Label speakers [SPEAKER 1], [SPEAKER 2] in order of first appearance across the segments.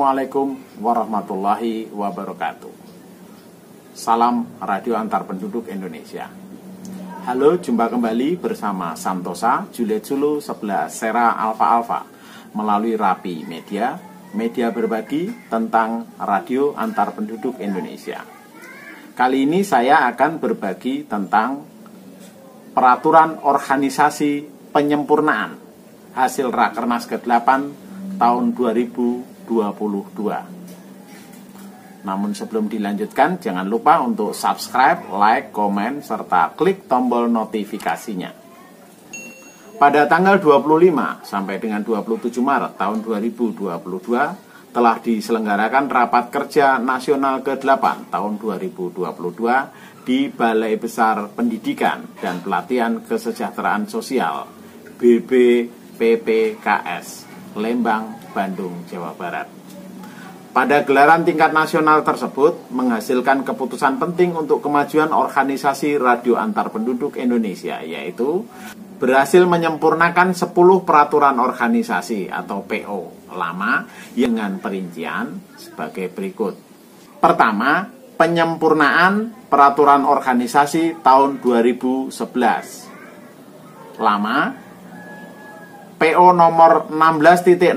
[SPEAKER 1] Assalamualaikum warahmatullahi wabarakatuh. Salam Radio Antar Penduduk Indonesia. Halo, jumpa kembali bersama Santosa, Juliet Zulu, sebelah Sera Alfa Alfa melalui Rapi Media, media berbagi tentang Radio Antar Penduduk Indonesia. Kali ini saya akan berbagi tentang peraturan organisasi penyempurnaan hasil Rakernas ke-8 tahun 2022. Namun sebelum dilanjutkan, jangan lupa untuk subscribe, like, komen, serta klik tombol notifikasinya. Pada tanggal 25 sampai dengan 27 Maret tahun 2022 telah diselenggarakan rapat kerja nasional ke-8 tahun 2022 di Balai Besar Pendidikan dan Pelatihan Kesejahteraan Sosial BBPPKS Lembang, Bandung, Jawa Barat. Pada gelaran tingkat nasional tersebut menghasilkan keputusan penting untuk kemajuan organisasi radio antar penduduk Indonesia yaitu berhasil menyempurnakan 10 peraturan organisasi atau PO lama dengan perincian sebagai berikut. Pertama, penyempurnaan peraturan organisasi tahun 2011. Lama PO nomor 16.09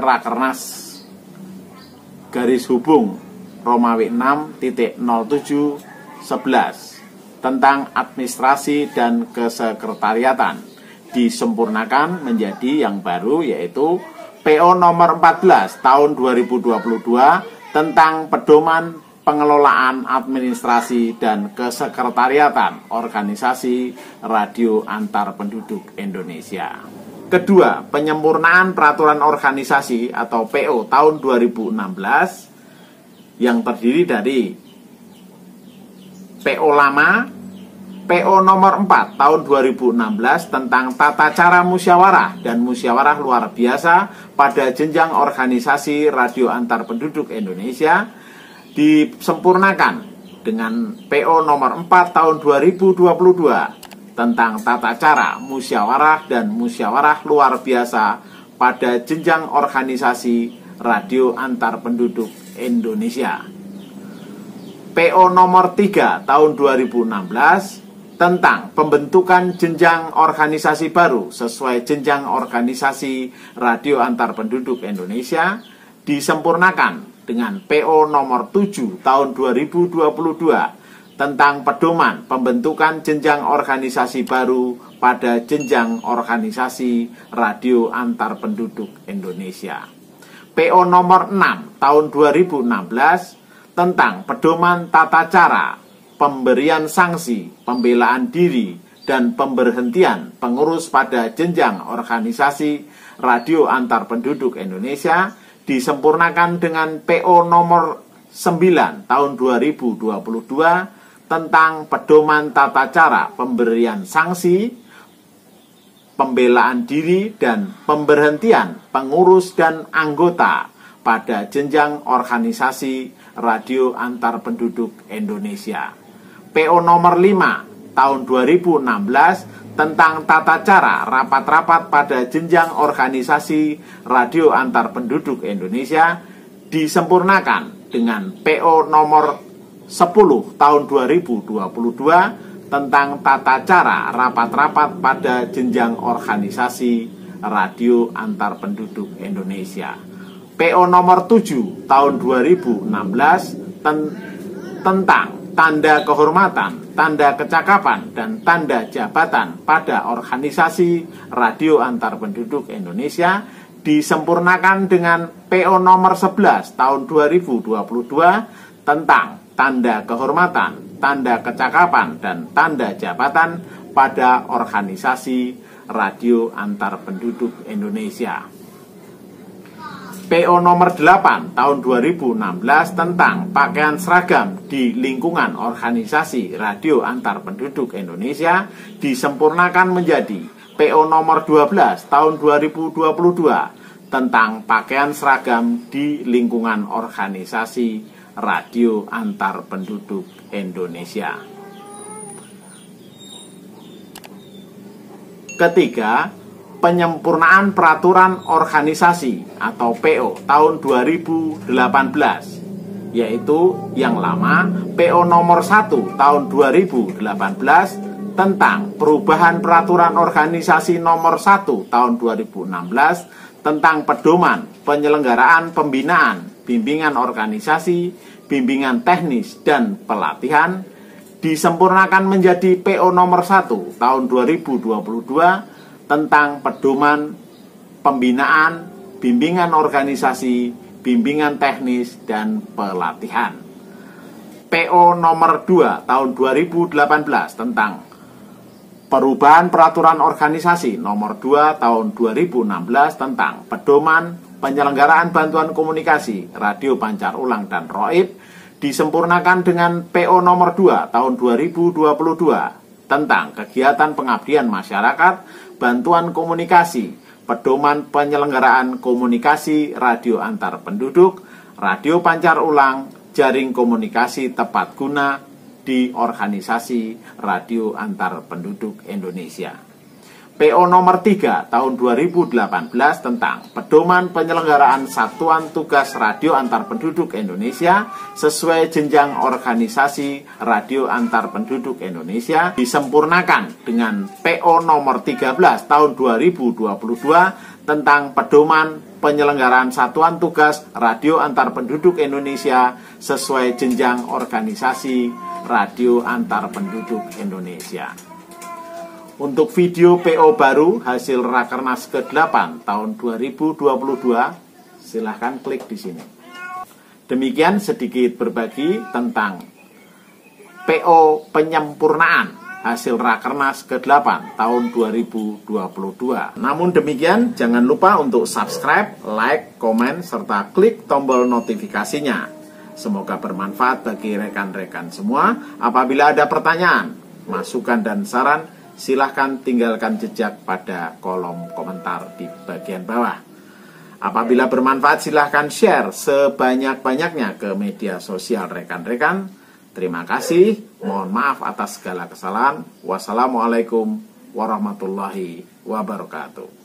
[SPEAKER 1] Rakernas. Garis hubung Romawi 6.0711 tentang administrasi dan kesekretariatan. Disempurnakan menjadi yang baru yaitu PO nomor 14 tahun 2022 tentang pedoman pengelolaan administrasi dan kesekretariatan organisasi radio antar penduduk Indonesia. Kedua, penyempurnaan peraturan organisasi atau PO tahun 2016 yang terdiri dari PO lama, PO nomor 4 tahun 2016 tentang tata cara musyawarah dan musyawarah luar biasa pada jenjang organisasi radio antar penduduk Indonesia disempurnakan dengan PO nomor 4 tahun 2022 tentang tata cara musyawarah dan musyawarah luar biasa pada jenjang organisasi radio antar penduduk Indonesia. PO nomor 3 tahun 2016 tentang pembentukan jenjang organisasi baru sesuai jenjang organisasi radio antar penduduk Indonesia disempurnakan dengan PO nomor 7 tahun 2022 tentang pedoman pembentukan jenjang organisasi baru pada jenjang organisasi radio antar penduduk Indonesia. PO nomor 6 tahun 2016 tentang pedoman tata cara pemberian sanksi, pembelaan diri, dan pemberhentian pengurus pada jenjang organisasi radio antar penduduk Indonesia disempurnakan dengan PO nomor 9 tahun 2022 tentang pedoman tata cara pemberian sanksi, pembelaan diri, dan pemberhentian pengurus dan anggota pada jenjang organisasi radio antar penduduk Indonesia. PO nomor 5 tahun 2016 tentang tata cara rapat-rapat pada jenjang organisasi radio antar penduduk Indonesia disempurnakan dengan PO nomor 10 tahun 2022 tentang tata cara rapat-rapat pada jenjang organisasi radio antar penduduk Indonesia. PO nomor 7 tahun 2016 ten tentang tanda kehormatan, tanda kecakapan, dan tanda jabatan pada organisasi radio antar penduduk Indonesia disempurnakan dengan PO nomor 11 tahun 2022 tentang tanda kehormatan, tanda kecakapan, dan tanda jabatan pada organisasi radio antar penduduk Indonesia. PO nomor 8 tahun 2016 tentang pakaian seragam di lingkungan organisasi radio antar penduduk Indonesia disempurnakan menjadi PO nomor 12 tahun 2022 tentang pakaian seragam di lingkungan organisasi radio antar penduduk Indonesia. Ketiga, penyempurnaan peraturan organisasi atau PO tahun 2018 yaitu yang lama PO nomor 1 tahun 2018 tentang perubahan peraturan organisasi nomor 1 tahun 2016 tentang pedoman penyelenggaraan pembinaan, bimbingan organisasi, bimbingan teknis dan pelatihan disempurnakan menjadi PO nomor 1 tahun 2022 tentang pedoman pembinaan, bimbingan organisasi, bimbingan teknis dan pelatihan. PO nomor 2 tahun 2018 tentang perubahan peraturan organisasi nomor 2 tahun 2016 tentang pedoman penyelenggaraan bantuan komunikasi radio pancar ulang dan roib disempurnakan dengan PO nomor 2 tahun 2022 tentang kegiatan pengabdian masyarakat bantuan komunikasi pedoman penyelenggaraan komunikasi radio antar penduduk radio pancar ulang jaring komunikasi tepat guna di organisasi radio antar penduduk Indonesia. PO nomor 3 tahun 2018 tentang pedoman penyelenggaraan satuan tugas radio antar penduduk Indonesia sesuai jenjang organisasi radio antar penduduk Indonesia disempurnakan dengan PO nomor 13 tahun 2022 tentang pedoman penyelenggaraan satuan tugas radio antar penduduk Indonesia sesuai jenjang organisasi Radio Antar Penduduk Indonesia. Untuk video PO baru hasil Rakernas ke-8 tahun 2022, silahkan klik di sini. Demikian sedikit berbagi tentang PO penyempurnaan hasil Rakernas ke-8 tahun 2022. Namun demikian, jangan lupa untuk subscribe, like, komen, serta klik tombol notifikasinya Semoga bermanfaat bagi rekan-rekan semua. Apabila ada pertanyaan, masukan dan saran, silahkan tinggalkan jejak pada kolom komentar di bagian bawah. Apabila bermanfaat, silahkan share sebanyak-banyaknya ke media sosial rekan-rekan. Terima kasih, mohon maaf atas segala kesalahan. Wassalamualaikum warahmatullahi wabarakatuh.